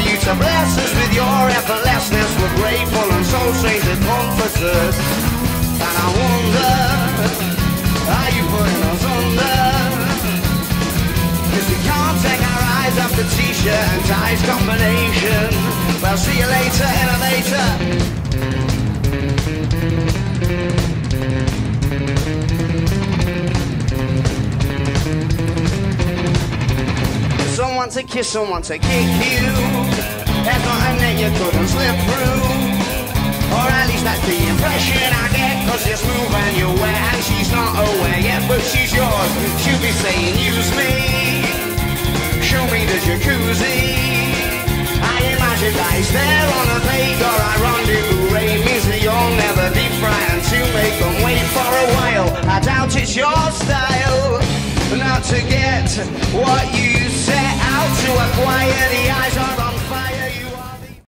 you to bless us with your effortlessness. We're grateful and so strangely comforted. And I wonder, are you putting us under? Cause we can't take our eyes off the t-shirt and ties combination. Well, see you later, innovator. want to kiss and want to kick you. There's nothing that you couldn't slip through. Or at least that's the impression I get. Cause it's moving your way and she's not aware yet, but she's yours. She'll be saying, use me. Show me the jacuzzi. I imagine that guys there on a plate or I rendezvous Ray means that you'll never deep fry and to make them wait for a while. I doubt it's your style not to get what you